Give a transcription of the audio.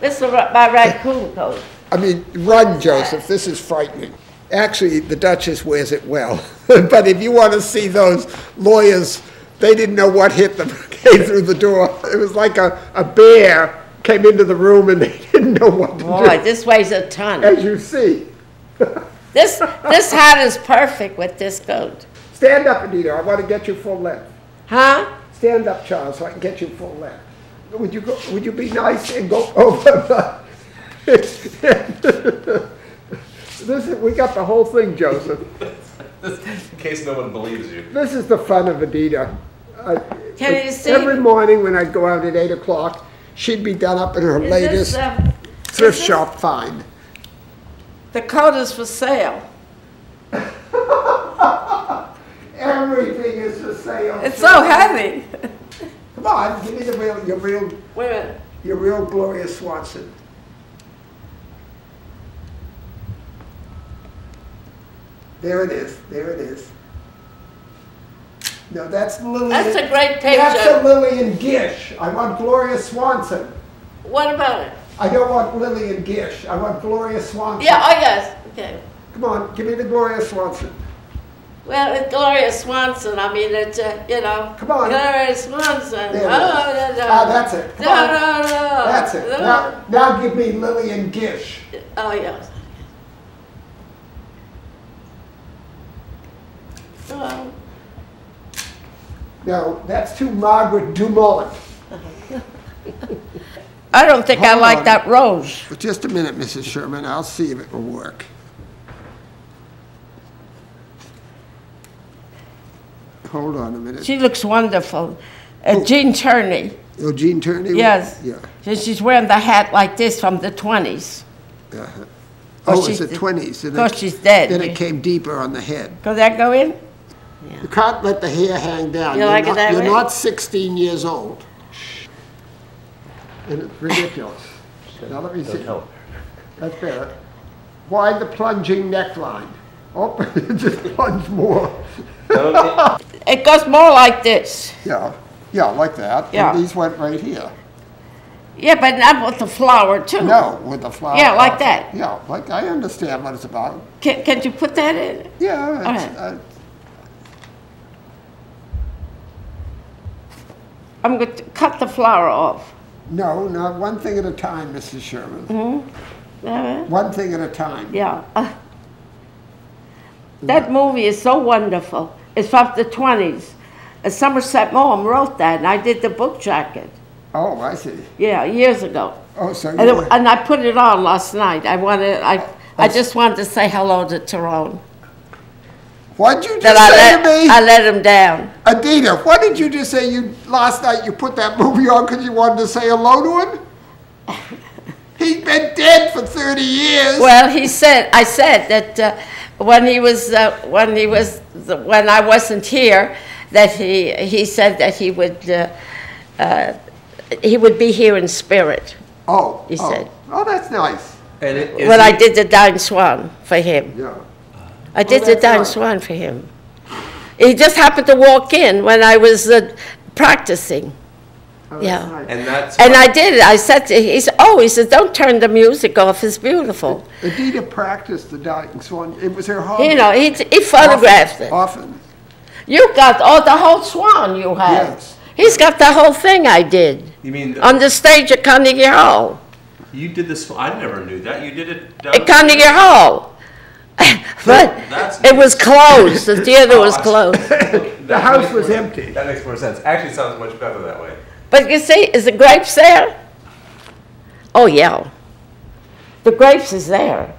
This is my raccoon coat. I mean, run, Joseph, this is frightening. Actually, the Duchess wears it well, but if you want to see those lawyers, they didn't know what hit them, came through the door. It was like a, a bear came into the room and they didn't know what to Boy, do, this weighs a ton. as you see. This, this hat is perfect with this coat. Stand up, Anita, I want to get you full length. Huh? Stand up, Charles, so I can get you full length. Would you go, would you be nice and go over the... This is, we got the whole thing, Joseph. In case no one believes you. This is the fun of Editta. Uh, Can you see? Every morning when I'd go out at eight o'clock, she'd be done up in her Is this, latest uh, thrift this- shop find. The coat is for sale. Everything is for sale. It's so heavy. Come on, give me the real, your real, Wait a minute. your real Gloria Swanson. There it is, there it is. No, that's Lillian. That's a great picture. That's a. Lillian Gish. I want Gloria Swanson. What about it? I don't want Lillian Gish. I want Gloria Swanson. Yeah, oh, yes, okay. Come on, give me the Gloria Swanson. Well, it's Gloria Swanson, I mean, it's, uh, you know. Come on. Gloria Swanson. There it is. Oh, no, no. Ah, that's it. Come No, on. no, no. That's it. No. Now, now give me Lillian Gish. Oh, yes. Oh, No, that's too Margaret Dumont. I don't think I Hold like on. that rose. But just a minute, Mrs. Sherman, I'll see if it will work. Hold on a minute. She looks wonderful. Uh, Gene Tierney, Oh, Gene Tierney? yes. Yeah. So She's wearing the hat like this from the 20s. uh-huh. Oh, Oh, it's the the- twenties. of course she's dead. Then it came deeper on the head. Could that go in? You can't let the hair hang down. You You're like it not- that You're way? not sixteen years old. And it's ridiculous. Now let me see. That's better. Why the plunging neckline? Oh, it just plunged more. It goes more like this. Yeah, yeah, like that. Yeah. And these went right here. Yeah, but not with the flower too. No, with the flower. Yeah, like that. Yeah, like, I understand what it's about. Can, can you put that in? Yeah, right. uh, I'm going to cut the flower off. no, not one thing at a time, Mrs. Sherman. Mm-hmm. Uh, One thing at a time. Yeah. Uh, That movie is so wonderful. It's from the 20s. Uh, Somerset Maugham wrote that, and I did the book jacket. Oh, I see. Yeah, years ago. Oh, so And, you it, and I put it on last night. I wanted, I, I just wanted to say hello to Tyrone. what'd you That just I say let, to me? I let him down. Editta, what did you just say? You, last night you put that movie on because you wanted to say hello to him? He's been dead for thirty years. Well, he said, I said that uh, when he was, uh, when he was, when I wasn't here, that he, he said that he would, uh, uh, he would be here in spirit Oh, he oh. said. Oh, that's nice. And it, is when I did the Dying Swan for him. Yeah. I did the that's Dying nice. Swan for him. He just happened to walk in when I was uh, practicing. Oh, Yeah. nice. And that's. And I did it. I said to he said, oh, he said, don't turn the music off. It's beautiful. Editta practiced the dying swan. It was her hobby. You know, he, he photographed it. Often. You got, oh, the whole swan you have. Yes. He's got the whole thing I did You mean, on the stage at Carnegie Hall. you did this, I never knew that. You did it down. At Carnegie Hall. But That's- it was closed. The theater was Oh, I- closed. The house was empty. That makes more sense. Actually, it sounds much better that way. But you see, is the grapes there? Oh, yeah. The grapes is there.